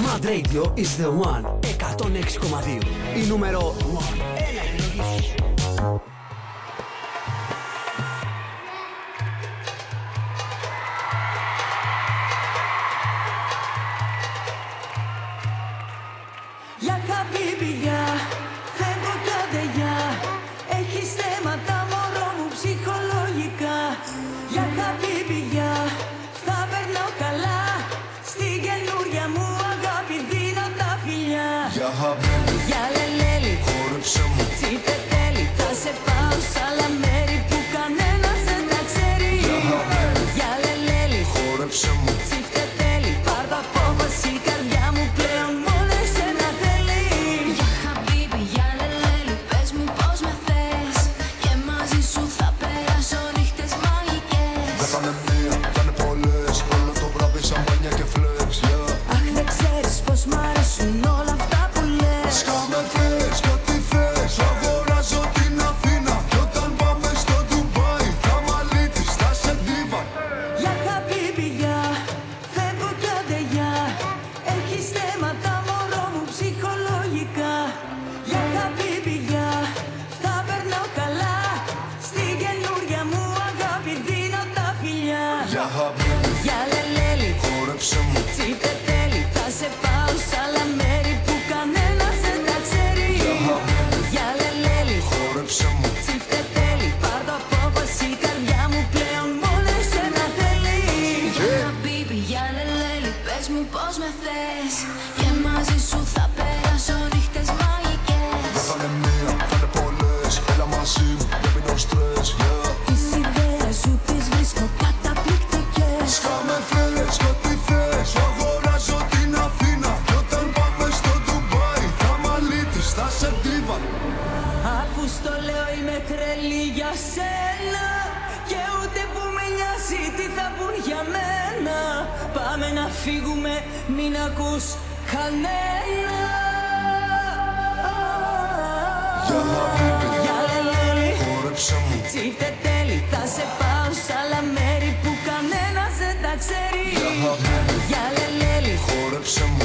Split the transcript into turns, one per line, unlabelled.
Mad Radio is the one. 106,2. Η νούμερο 1. Έλα, επιλογή σου.
Για χαμπίμπι, για φεύγω κάντε χαμπίμπι,
πες μου πώς με θες Και μαζί σου θα περάσω νύχτες
Δεν μαγικές. Θα είναι μία, θα είναι πολλές. Έλα μαζί μου, δεν μείνω στρες yeah.
Τις ιδέες σου τις βρίσκω καταπληκτικές.
Σκάμε θες κι ό,τι θες. Αγοράζω την Αθήνα Κι όταν πάμε στο Ντουμπάι Θα μαλίτης, θα σε ντίβα
Αφού στο λέω είμαι τρελή για σένα Και ούτε που με νοιάζει τι θα πουν για μένα πάμε να φύγουμε Μην ακούς κανένα.
Για χαμπίμπι
λελέλη
Χόρεψε μου.
Τσίφτε τέλει Θα σε πάω σ' άλλα μέρη Που κανένας δεν τα ξέρει. Για
χαμπίμπι Για λελέλη
Χόρεψε μου.